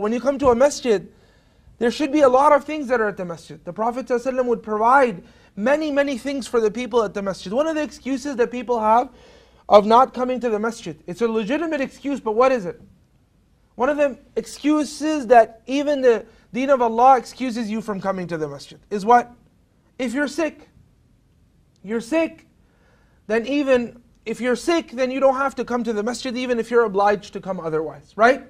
When you come to a masjid, there should be a lot of things that are at the masjid. The Prophet ﷺ would provide many, many things for the people at the masjid. One of the excuses that people have of not coming to the masjid, it's a legitimate excuse, but what is it? One of the excuses that even the deen of Allah excuses you from coming to the masjid is what? If you're sick, you're sick, then even if you're sick, then you don't have to come to the masjid even if you're obliged to come otherwise, right?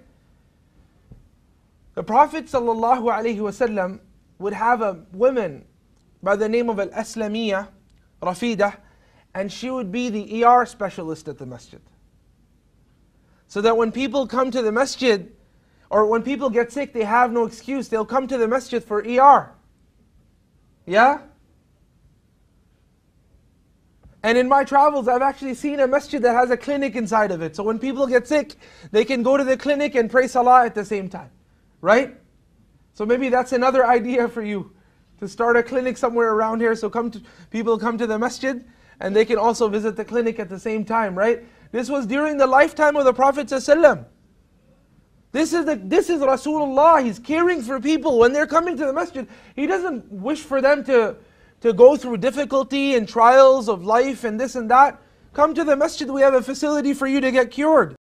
The Prophet ﷺ would have a woman by the name of Al Aslamiyah, Rufaidah, and she would be the ER specialist at the masjid. So that when people come to the masjid, or when people get sick, they have no excuse. They'll come to the masjid for ER. Yeah? And in my travels, I've actually seen a masjid that has a clinic inside of it. So when people get sick, they can go to the clinic and pray salah at the same time. Right? So maybe that's another idea for you to start a clinic somewhere around here so come to, people come to the masjid and they can also visit the clinic at the same time, right? This was during the lifetime of the Prophet ﷺ. This is, the, this is Rasulullah. He's caring for people when they're coming to the masjid. He doesn't wish for them to, to go through difficulty and trials of life and this and that. Come to the masjid, we have a facility for you to get cured.